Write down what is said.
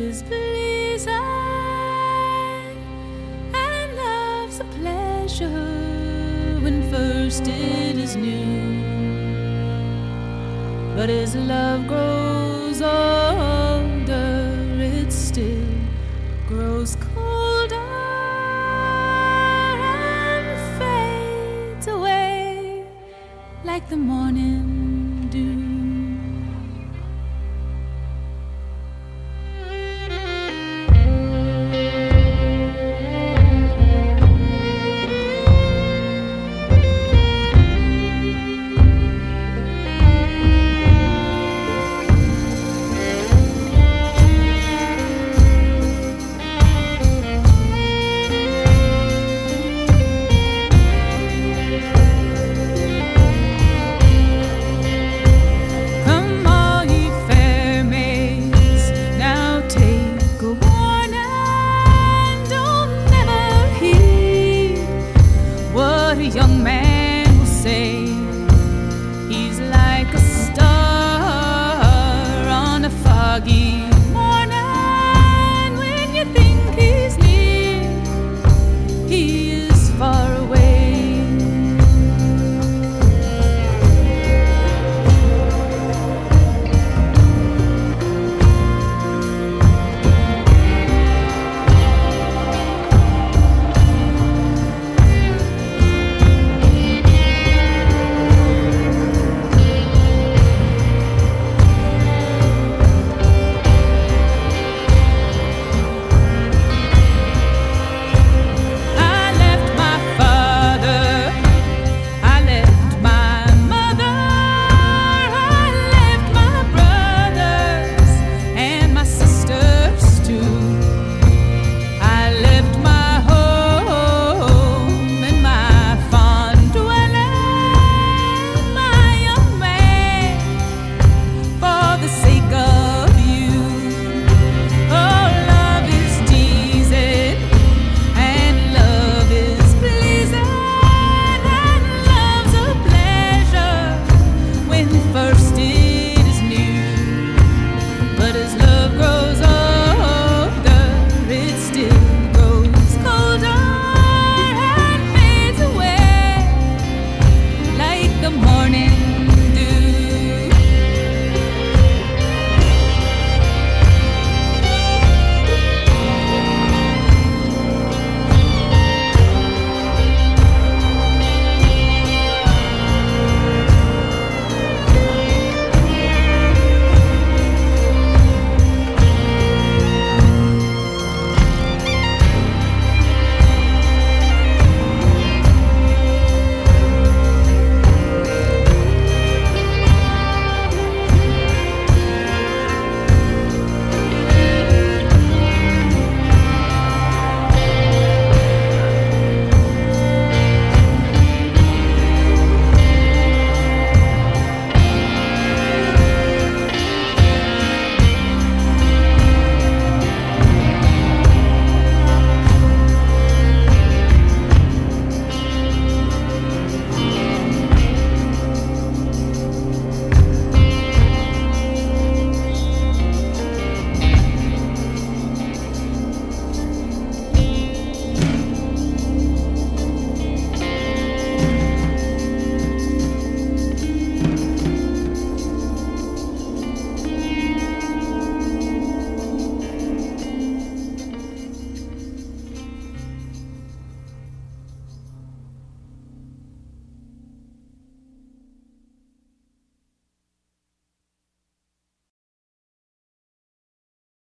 is pleasing, and love's a pleasure when first it is new. But as love grows older, it still grows colder and fades away like the morning dew. young man.